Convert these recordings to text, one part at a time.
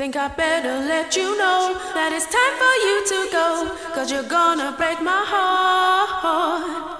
Think I better let you know that it's time for you to go. Cause you're gonna break my heart.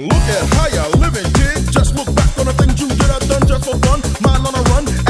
Look at how you're living, kid. Just look back on the things you get have done just for fun. Mind on a run.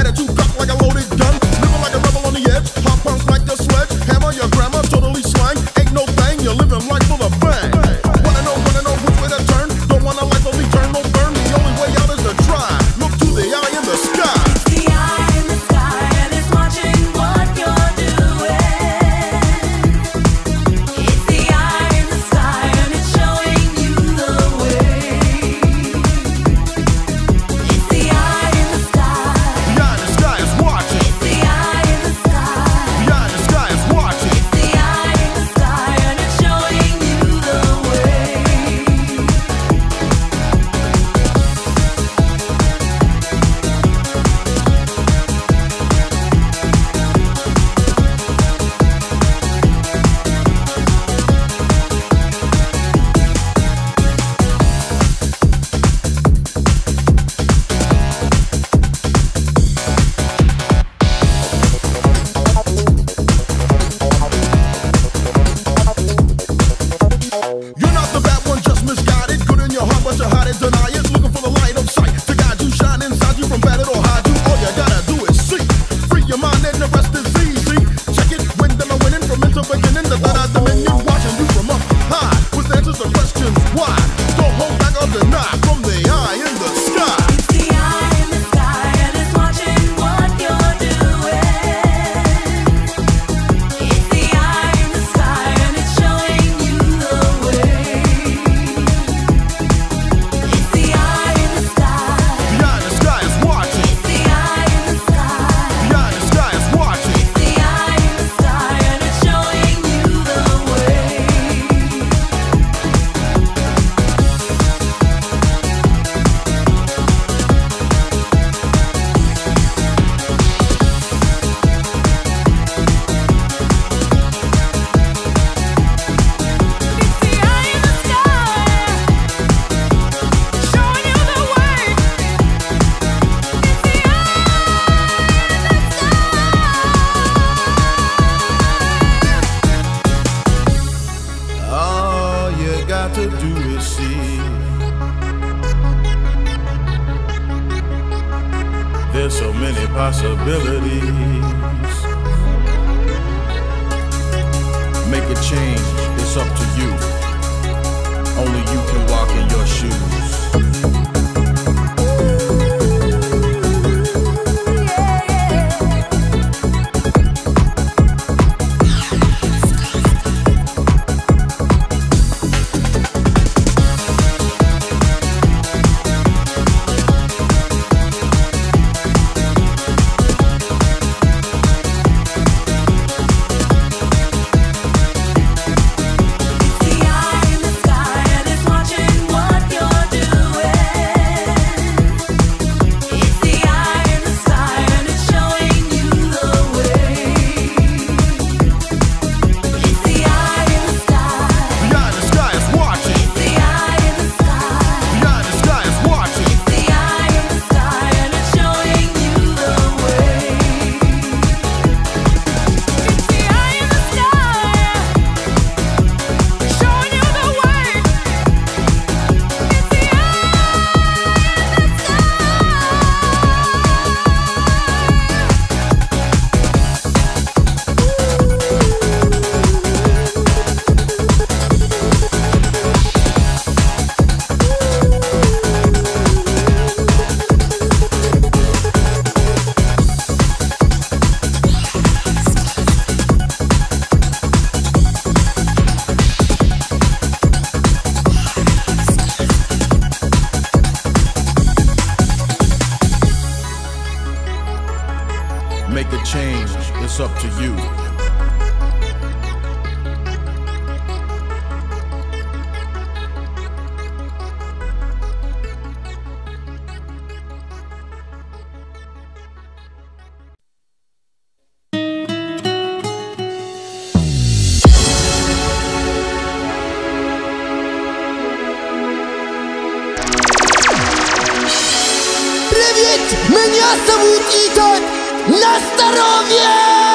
Make a change, it's up to you. Only you can walk in your shoes. change, it's up to you. Привет! Меня зовут Игорь! На здоровье!